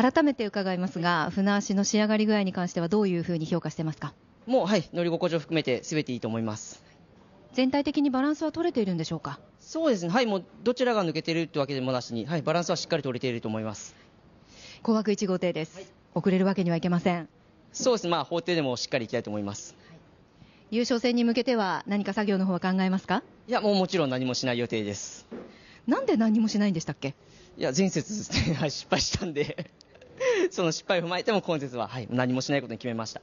改めて伺いますが、船足の仕上がり具合に関してはどういうふうに評価してますか？もう、はい、乗り心地を含めて全ていいと思います。全体的にバランスは取れているんでしょうか？そうですね、はい、もうどちらが抜けているというわけでもなしに、はい、バランスはしっかり取れていると思います。高額1号艇です、はい、遅れるわけにはいけません。そうですね、まあ、法廷でもしっかりいきたいと思います。優勝戦に向けては何か作業の方は考えますか？いや、もうもちろん何もしない予定です。なんで何もしないんでしたっけ？いや、前節失敗したんで その失敗を踏まえても今節は、はい、何もしないことに決めました。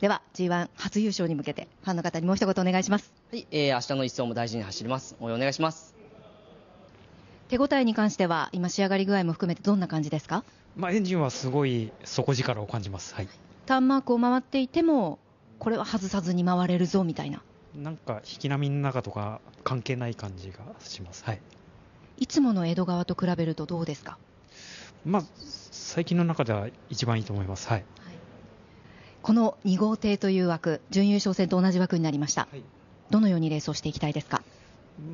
では G1 初優勝に向けてファンの方にもう一言お願いします。はい、えー、明日の一走も大事に走ります。応援お願いします。手応えに関しては今仕上がり具合も含めてどんな感じですか？まあエンジンはすごい底力を感じます。はい。ターンマークを回っていてもこれは外さずに回れるぞみたいな。なんか引き波の中とか関係ない感じがします。はい。いつもの江戸川と比べるとどうですか？まあ最近の中では一番いいと思います。はい。この2号艇という枠、準優勝戦と同じ枠になりました。はい、どのようにレースをしていきたいですか？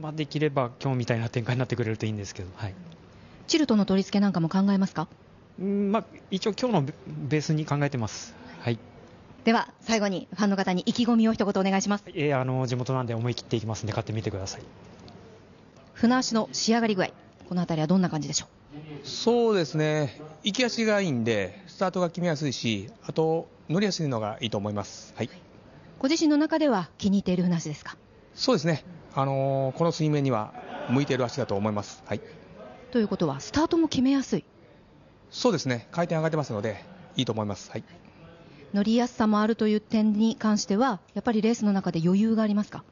まあ、できれば今日みたいな展開になってくれるといいんですけど、はい、チルトの取り付けなんかも考えますか？んまあ、一応今日のベースに考えてます。はい。では最後にファンの方に意気込みを一言お願いします。えー、あの地元なんで思い切っていきますんで買ってみてください。船足の仕上がり具合、この辺りはどんな感じでしょう？そうですね。行き足がいいんでスタートが決めやすいし、あと乗りやすいのがいいと思います。はい。ご自身の中では気に入っている船足ですか？そうですね。あのー、この水面には向いている足だと思います。はい。ということはスタートも決めやすい？そうですね。回転上がってますのでいいと思います。はい。乗りやすさもあるという点に関してはやっぱりレースの中で余裕がありますか？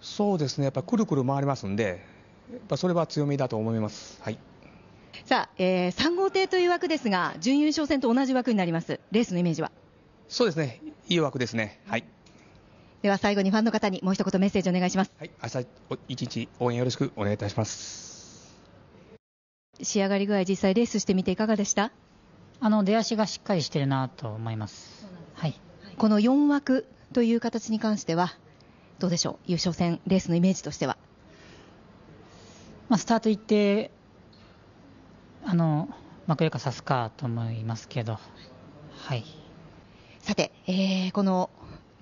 そうですね。やっぱくるくる回りますんで、やっぱそれは強みだと思います。はい。さあ、えー、3号艇という枠ですが、準優勝戦と同じ枠になります。レースのイメージは？そうですね、いい枠ですね。はい。では最後にファンの方にもう一言メッセージお願いします。はい、明日一日応援よろしくお願いいたします。仕上がり具合実際レースしてみていかがでした？あの出足がしっかりしてるなと思います。はい。この4枠という形に関してはどうでしょう？優勝戦レースのイメージとしては。まあスタート行ってあの幕かさすかと思いますけど、はい。さて、えー、この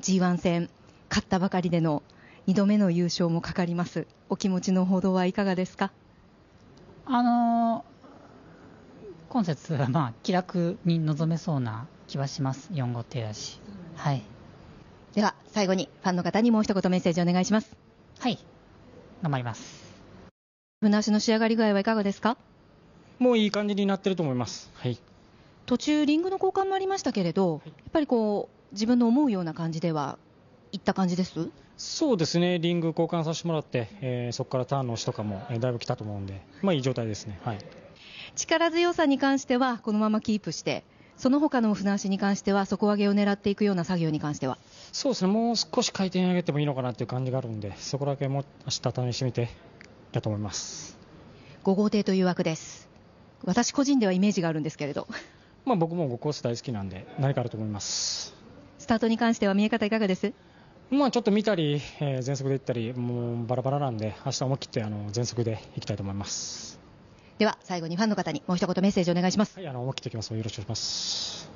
G1 戦、勝ったばかりでの2度目の優勝もかかります。お気持ちのほどはいかがですか？あのー、今節はまあ気楽に臨めそうな気はします。4号艇だし。はい。では、最後にファンの方にもう一言メッセージお願いします。はい。頑張ります。船足の仕上がり具合はいかがですか？もういい感じになってると思います。はい。途中、リングの交換もありましたけれど、やっぱりこう自分の思うような感じではいった感じです？そうですね、リング交換させてもらって、えー、そこからターンの押しとかも、えー、だいぶ来たと思うんで、まあ、いい状態ですね、はい、力強さに関しては、このままキープして、その他の船足に関しては、底上げを狙っていくような作業に関しては？そうですね、もう少し回転上げてもいいのかなっていう感じがあるんで、そこだけも明日試してみてだと思います。5号艇という枠です、私個人ではイメージがあるんですけれど。まあ、僕も5コース大好きなんで、何かあると思いますスタートに関しては見え方いかがです？まあ、ちょっと見たり、えー、全速で行ったり、もうバラバラなんで、明日思い切ってあの全速で行きたいと思いますでは最後にファンの方にもう一言メッセージお願いします。はい、あの思い切っていきます。よろしくお願いします。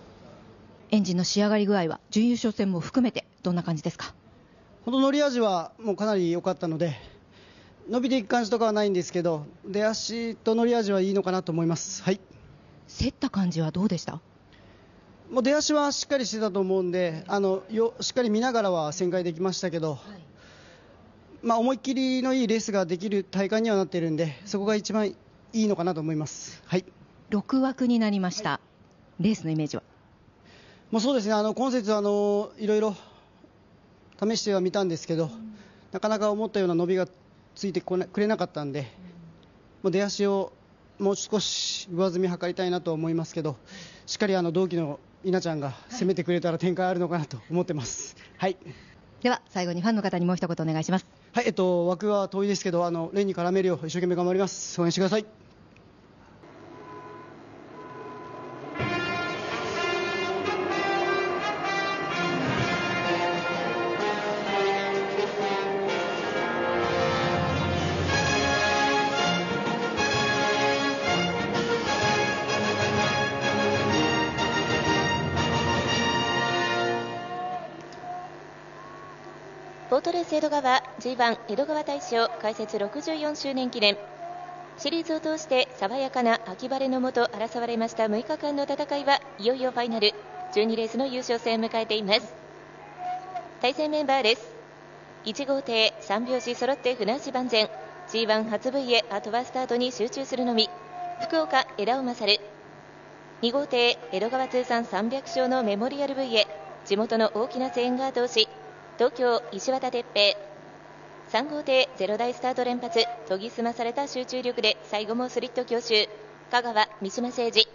エンジンの仕上がり具合は準優勝戦も含めてどんな感じですか？この乗り味はもうかなり良かったので、伸びていく感じとかはないんですけど、出足と乗り味はいいのかなと思います。はい。競った感じはどうでした？もう出足はしっかりしてたと思うんであのよしっかり見ながらは旋回できましたけど、はい、まあ、思いっきりのいいレースができる大会にはなっているんでそこが一番いいのかなと思います、はい、6枠になりました、はい、レースのイメージは？もうそうですね。あの今節あのいろいろ試してはみたんですけど、うん、なかなか思ったような伸びがついてこ、ね、くれなかったんで、うん、もう出足をもう少し上積み図りたいなと思いますけどしっかりあの同期の稲ちゃんが攻めてくれたら展開あるのかなと思ってます。はい。では最後にファンの方にもう一言お願いします。はい、えっと枠は遠いですけどあのレンに絡めるよう一生懸命頑張ります。応援してください。トレース江戸川 G1 江戸川大賞開設64周年記念。シリーズを通して爽やかな秋晴れのもと争われました6日間の戦いはいよいよファイナル。12レースの優勝戦を迎えています。対戦メンバーです。1号艇3拍子揃って船足万全。G1 初 V へあとはスタートに集中するのみ。福岡枝尾勝2号艇江戸川通算300勝のメモリアル V へ地元の大きな声援が後押し。東京石渡哲平。3号艇ゼロ台スタート連発。研ぎ澄まされた集中力で最後もスリット強襲。香川三島誠司。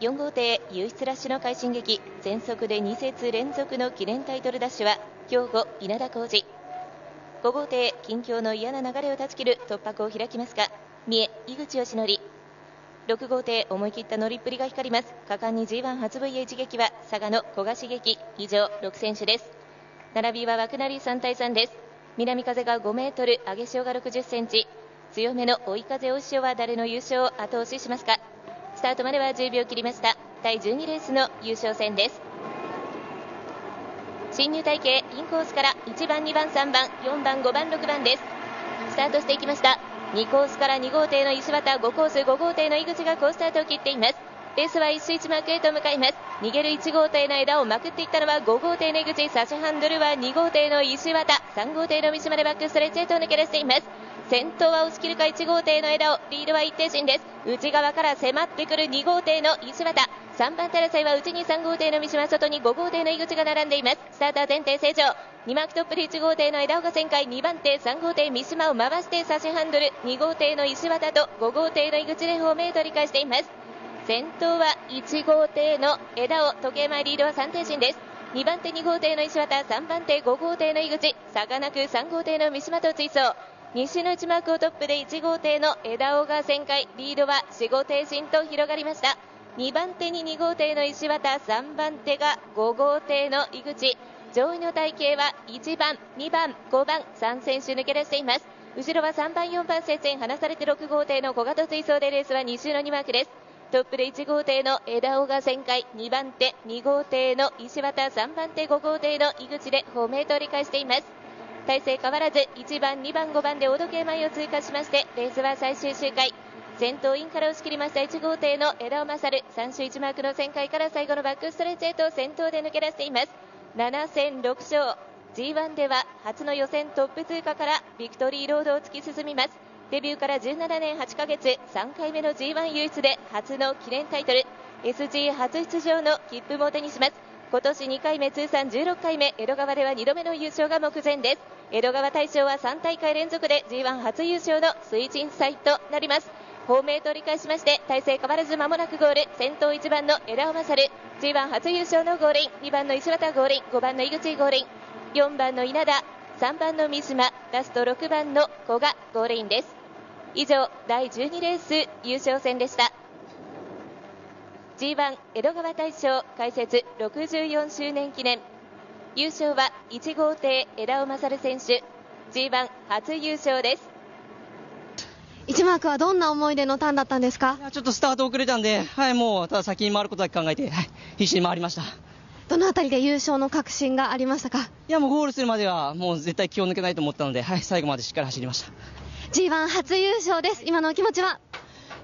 4号艇輸出ラッシュの快進撃。全速で2節連続の記念タイトルダッシュは兵庫稲田浩二5号艇近況の嫌な流れを断ち切る。突破口を開きますか。三重井口義則。6号艇思い切った乗りっぷりが光ります。果敢に G1 初 VH 撃は佐賀の古賀茂樹。以上6選手です。並びは枠なり3対3です。南風が5メートル上げ潮が60センチ。強めの追い風追い潮は誰の優勝を後押ししますか？スタートまでは10秒切りました。第12レースの優勝戦です。進入体系インコースから1番2番3番4番5番6番です。スタートしていきました。2コースから2号艇の石渡5コース5号艇の井口が好スタートを切っています。レースは一周一幕へと向かいます。逃げる1号艇の枝をまくっていったのは5号艇の井口差しハンドルは2号艇の石渡3号艇の三島でバックストレッチへと抜け出しています。先頭は押し切るか1号艇の枝をリードは一定心です。内側から迫ってくる2号艇の石渡。3番手争いは内に3号艇の三島外に5号艇の井口が並んでいます。スターター前提正常。2マークトップで1号艇の枝尾が旋回。2番手3号艇三島を回して差しハンドル。2号艇の石渡と5号艇の井口でホームへ取り返しています。先頭は1号艇の枝尾時計前リードは3艇進です。2番手2号艇の石渡3番手5号艇の井口差がなく3号艇の三島と追走。西の1マークをトップで1号艇の枝尾が旋回リードは4号艇進と広がりました。2番手に2号艇の石渡3番手が5号艇の井口。上位の体系は1番2番5番3選手抜け出しています。後ろは3番4番接戦離されて6号艇の小型追走でレースは2周の2マークです。トップで1号艇の枝尾が旋回2番手2号艇の石渡3番手5号艇の井口でホームへと折り返しています。体勢変わらず1番2番5番で大時計前を通過しましてレースは最終周回。先頭インから押し切りました1号艇の枝尾勝3周1マークの旋回から最後のバックストレッチへと先頭で抜け出しています。7戦6勝。G1 では初の予選トップ通過からビクトリーロードを突き進みます。デビューから17年8ヶ月3回目の G1 唯一で初の記念タイトル SG 初出場の切符も手にします。今年2回目通算16回目江戸川では2度目の優勝が目前です。江戸川大賞は3大会連続で G1 初優勝の推進祭となります。ホームへと折り返しまして体勢変わらず間もなくゴール先頭1番の枝尾勝 G1 初優勝のゴールイン2番の石渡ゴールイン5番の井口ゴールイン4番の稲田3番の三島ラスト6番の古賀ゴールインです。以上第12レース優勝戦でした。G1 江戸川大賞開設64周年記念。優勝は1号艇枝尾勝選手。G1 初優勝です。一マークはどんな思い出のターンだったんですか？ちょっとスタート遅れたんで、はい、もうただ先に回ることだけ考えて、はい、必死に回りました。どのあたりで優勝の確信がありましたか？いや、もうゴールするまではもう絶対気を抜けないと思ったので、はい、最後までしっかり走りました。G1 初優勝です。今のお気持ちは？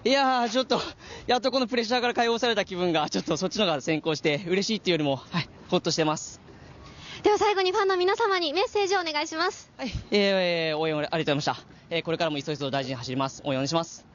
いやー、ちょっと、やっとこのプレッシャーから解放された気分が、ちょっとそっちの方が先行して、嬉しいっていうよりも、はい、ほっとしてます。では最後にファンの皆様にメッセージをお願いします。はい、えー、応援ありがとうございました。えー、これからもいそいそ大事に走ります。応援お願いします。